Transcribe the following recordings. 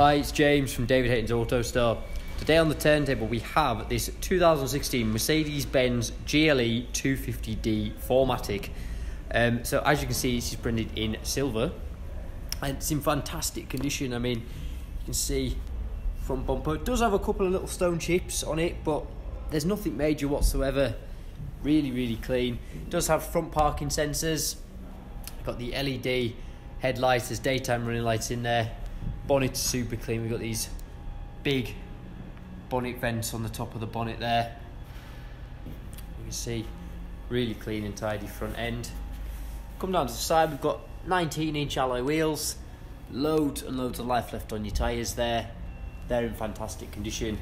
Hi, it's James from David Hayton's Auto Store. Today on the turntable we have this 2016 Mercedes-Benz GLE 250D 4MATIC. Um, so as you can see, this is printed in silver and it's in fantastic condition. I mean, you can see front bumper. It does have a couple of little stone chips on it, but there's nothing major whatsoever. Really, really clean. It does have front parking sensors. Got the LED headlights, there's daytime running lights in there. Bonnet's super clean. We've got these big bonnet vents on the top of the bonnet there. You can see really clean and tidy front end. Come down to the side, we've got 19 inch alloy wheels, loads and loads of life left on your tyres there. They're in fantastic condition.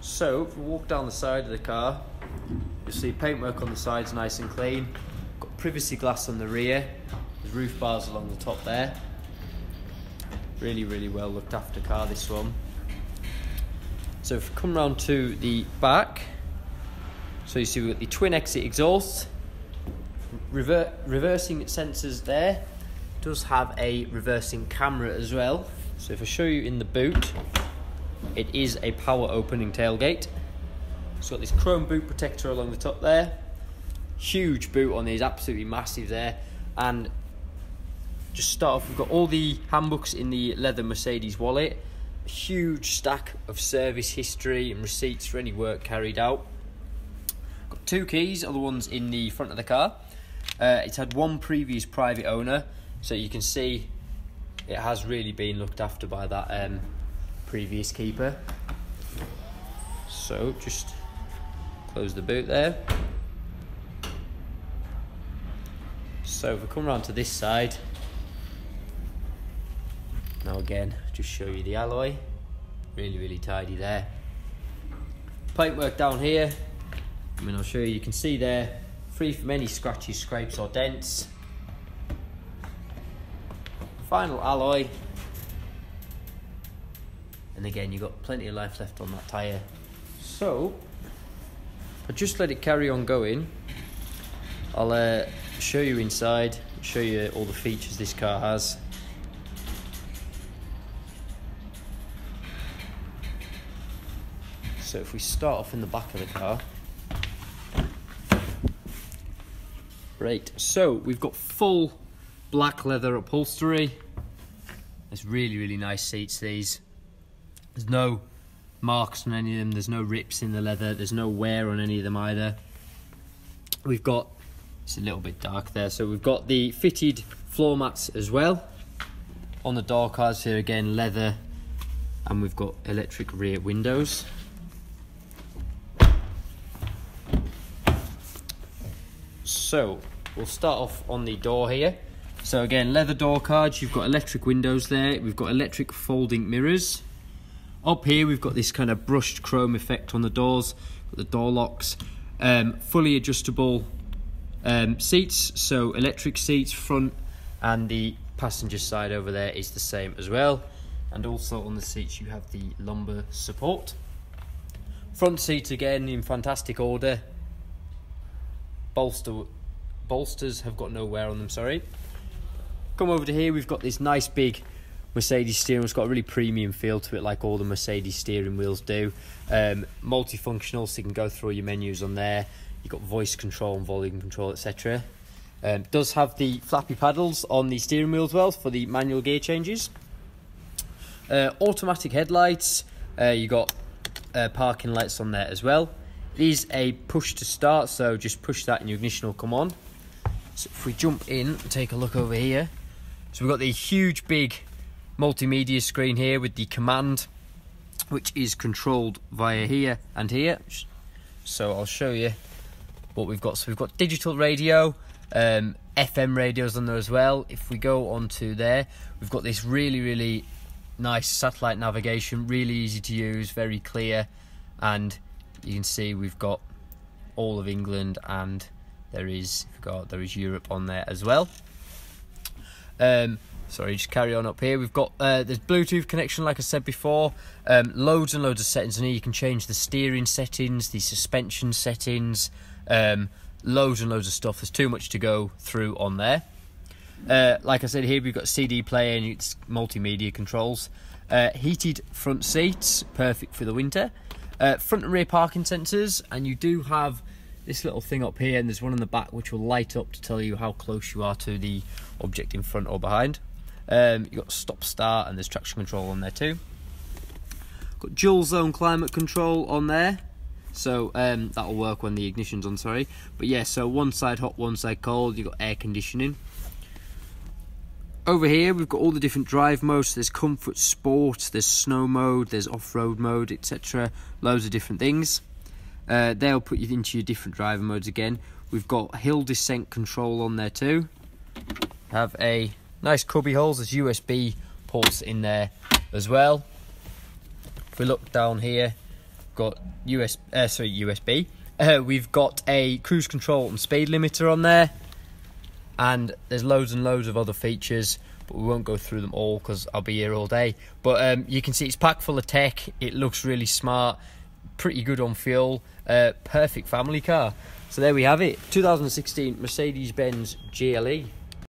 So, if we walk down the side of the car, you'll see paintwork on the sides nice and clean. Got privacy glass on the rear, there's roof bars along the top there. Really, really well looked after car, this one. So if we come round to the back, so you see we've got the twin exit exhaust, rever reversing sensors there, does have a reversing camera as well. So if I show you in the boot, it is a power opening tailgate. It's got this chrome boot protector along the top there. Huge boot on these, absolutely massive there. And just start off, we've got all the handbooks in the leather Mercedes wallet. A huge stack of service history and receipts for any work carried out. Got two keys, are the ones in the front of the car. Uh, it's had one previous private owner, so you can see it has really been looked after by that um, previous keeper. So just close the boot there. So if we come around to this side, now again, just show you the alloy, really really tidy there. Paintwork down here, I mean I'll show you, you can see there, free from any scratches, scrapes or dents. Final alloy, and again you've got plenty of life left on that tyre. So, I just let it carry on going. I'll uh, show you inside, show you all the features this car has. So if we start off in the back of the car. Right, so we've got full black leather upholstery. There's really, really nice seats, these. There's no marks on any of them, there's no rips in the leather, there's no wear on any of them either. We've got, it's a little bit dark there, so we've got the fitted floor mats as well. On the door cards here again, leather, and we've got electric rear windows. So, we'll start off on the door here. So again, leather door cards, you've got electric windows there, we've got electric folding mirrors. Up here we've got this kind of brushed chrome effect on the doors, the door locks. Um, fully adjustable um, seats, so electric seats front and the passenger side over there is the same as well. And also on the seats you have the lumbar support. Front seat again in fantastic order. Bolster bolsters have got no wear on them, sorry. Come over to here, we've got this nice big Mercedes steering. It's got a really premium feel to it, like all the Mercedes steering wheels do. Um, multifunctional, so you can go through your menus on there. You've got voice control and volume control, etc. Um, does have the flappy paddles on the steering wheel as well for the manual gear changes. Uh, automatic headlights. Uh, you got uh, parking lights on there as well. It is a push to start, so just push that and your ignition will come on. So if we jump in and take a look over here, so we've got the huge big multimedia screen here with the command, which is controlled via here and here. So I'll show you what we've got. So we've got digital radio, um, FM radios on there as well. If we go onto there, we've got this really, really nice satellite navigation, really easy to use, very clear, and you can see we've got all of England and there is got there is Europe on there as well. Um, sorry, just carry on up here. We've got uh, there's Bluetooth connection, like I said before. Um, loads and loads of settings, and here you can change the steering settings, the suspension settings, um, loads and loads of stuff. There's too much to go through on there. Uh, like I said, here we've got CD player and it's multimedia controls. Uh, heated front seats, perfect for the winter. Uh, front and rear parking sensors, and you do have this little thing up here, and there's one in the back which will light up to tell you how close you are to the object in front or behind. Um, you've got stop start, and there's traction control on there too. Got dual zone climate control on there, so um, that'll work when the ignition's on. Sorry, but yeah, so one side hot, one side cold. You've got air conditioning. Over here, we've got all the different drive modes. There's comfort, sport, there's snow mode, there's off-road mode, etc. Loads of different things. Uh, they'll put you into your different driver modes again. We've got hill descent control on there too. Have a nice cubby holes. There's USB ports in there as well. If we look down here, got US, uh, sorry USB. Uh, we've got a cruise control and speed limiter on there and there's loads and loads of other features but we won't go through them all because I'll be here all day but um, you can see it's packed full of tech it looks really smart pretty good on fuel. Uh, perfect family car. So there we have it. 2016 Mercedes-Benz GLE